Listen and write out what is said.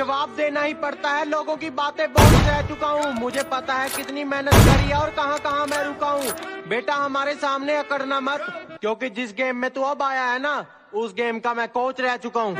जवाब देना ही पड़ता है। लोगों की बातें बहुत रह चुका हूँ। मुझे पता है कितनी मेहनत करी है और कहाँ कहाँ मैं रुका हूँ। बेटा, हमारे सामने अकड़ना मत, क्योंकि जिस गेम में तू अब आया है ना, उस गेम का मैं कोच रह चुका हूँ।